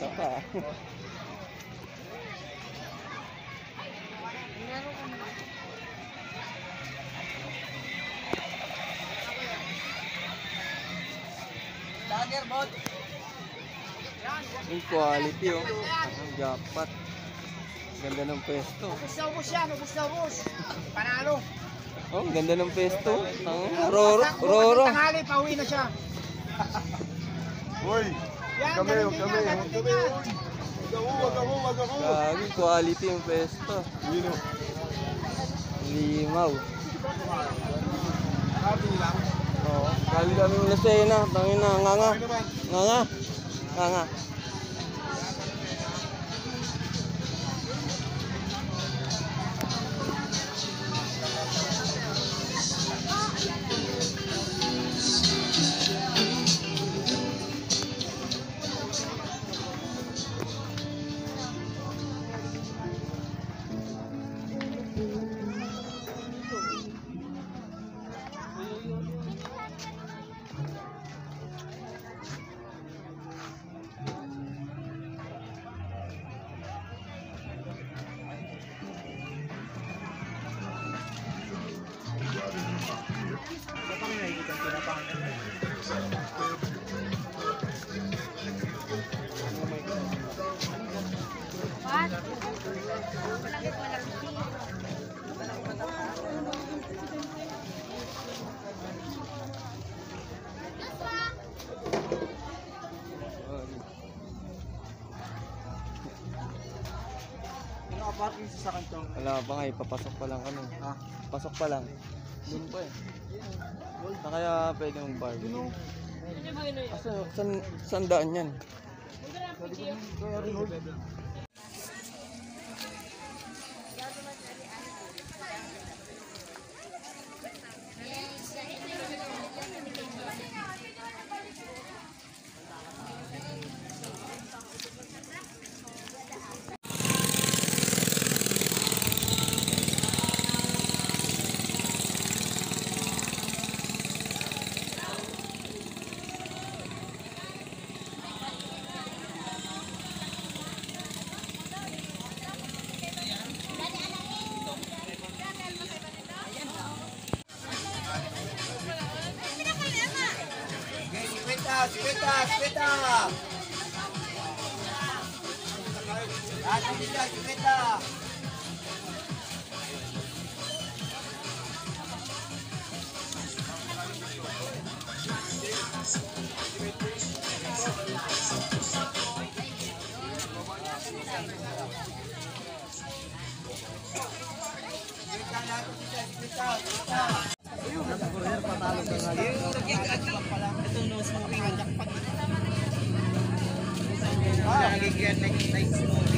Ka pa. Lager, bot! Yung quality oh. Ang jackpot. Ganda ng pwesto. Ubus na ubus na ubus. Panalo. Oh, ganda ng pwesto. Ang Roro, Roro. Tanghali, pauwi na siya. Uy, Wag ako. Gagi, quality yung pwesto. Yun o. Limaw. Oh, galing kami ng Lucena. Tangin na, nga nga. Nga nga. Nga nga. Sa sa kanto. Wala pa nga, ipapasok pa lang kami. Ha? Pasok pa lang. Doon pa eh. Na kaya pwede mong bargain. Asa, san, san daan yan? Sikwenta, Ganda